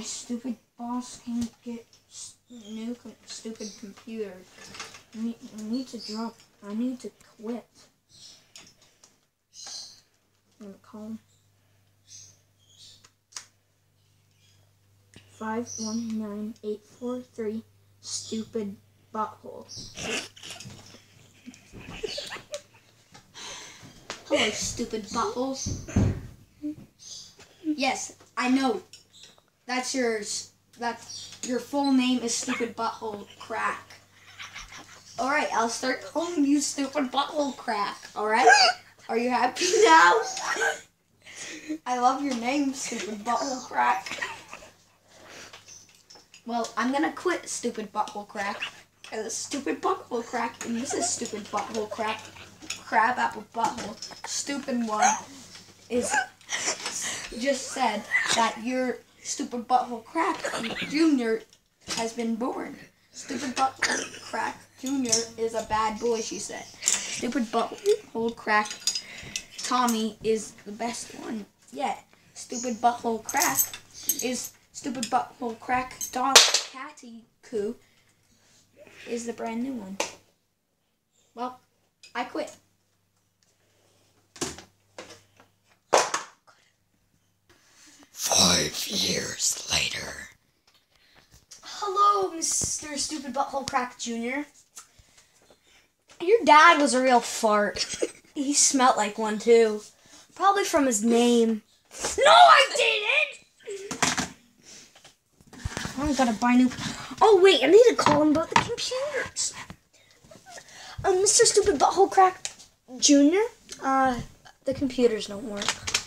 My stupid boss can't get new com- stupid computer. I need, I need to drop. I need to quit. I'm gonna call him. Five one nine eight four three. Stupid butthole. Hello, stupid buttholes. Yes, I know. That's yours. That's your full name is stupid butthole crack. All right, I'll start calling you stupid butthole crack. All right, are you happy now? I love your name, stupid butthole crack. Well, I'm gonna quit stupid butthole crack. Cause stupid butthole crack, and this is stupid butthole crack. Crab apple butthole. Stupid one is just said that your stupid butthole crack junior has been born. Stupid butthole crack junior is a bad boy, she said. Stupid butthole crack Tommy is the best one yet. Stupid butthole crack is stupid butthole crack dog catty coo is the brand new one. Well, I quit. Five years later. Hello, Mr. Stupid Butthole Crack Jr. Your dad was a real fart. he smelt like one too. Probably from his name. No, I didn't! I gotta buy new. Oh, wait, I need to call him about the computers. Uh, Mr. Stupid Butthole Crack Jr., uh, the computers don't work.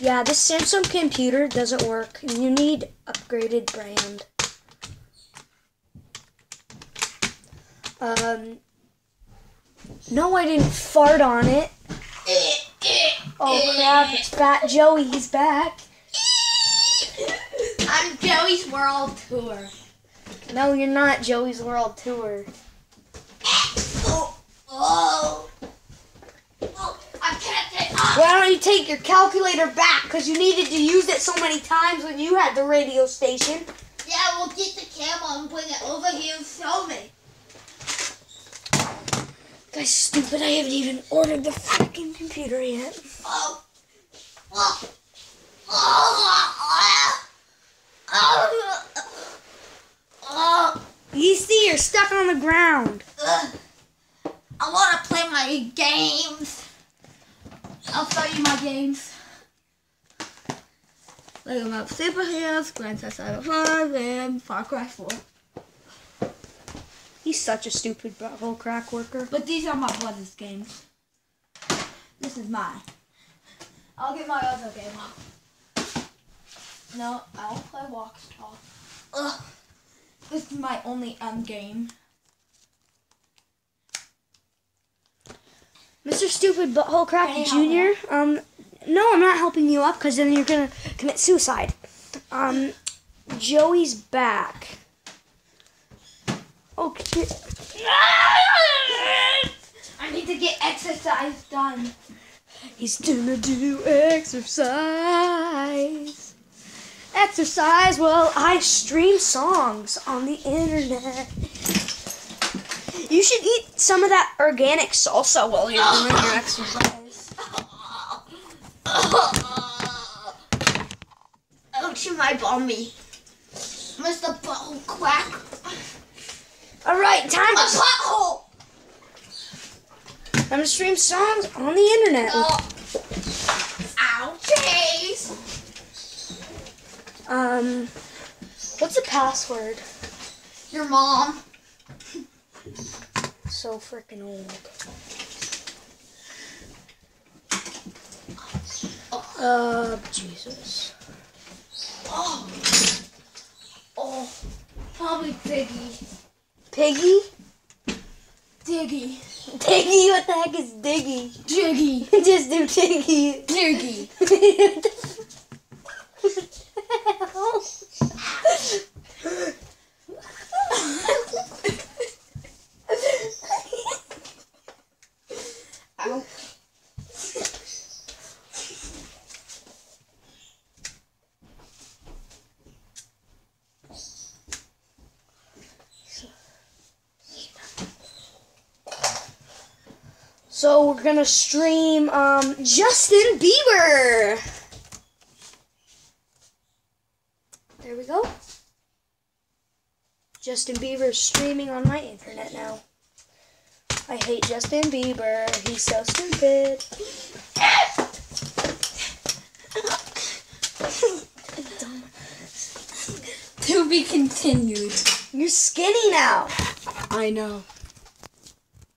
Yeah, this Samsung computer doesn't work. You need upgraded brand. Um, no, I didn't fart on it. Oh crap! It's Fat Joey. He's back. I'm Joey's World Tour. No, you're not Joey's World Tour. Oh, oh, oh, I can't take off. Why don't you take your calculator back? Because you needed to use it so many times when you had the radio station. Yeah, we'll get the camera and bring it over here and show me. Guys, stupid. I haven't even ordered the freaking computer yet. Oh, oh, oh, oh, oh, You see, you're stuck on the ground. oh. I want to play my games. I'll show you my games. Lego Map Superheroes, Grand Theft Auto 5, and Far Cry 4. He's such a stupid butthole crack worker. But these are my brother's games. This is mine. I'll get my other game up. No, I don't play Walkstar. Ugh. This is my only um game. Mr. Stupid Butthole Crack Can Jr. Um, no, I'm not helping you up because then you're gonna commit suicide. Um, Joey's back. Okay. I need to get exercise done. He's gonna do exercise. Exercise? Well, I stream songs on the internet. You should eat some of that organic salsa while you're doing your exercise. Ouchie my bummy. Mr. Butthole Quack. All right, time to... To, butthole! time to stream songs on the internet. Oh. Ouchies! Um, what's the password? Your mom. So freaking old. Uh, Jesus. Oh. Oh. Probably Diggy. Piggy? Diggy. Diggy? What the heck is Diggy? Diggy. Just do Diggy. Diggy. So we're gonna stream um Justin Bieber. There we go. Justin Bieber streaming on my internet now. I hate Justin Bieber. He's so stupid. To be continued. You're skinny now. I know.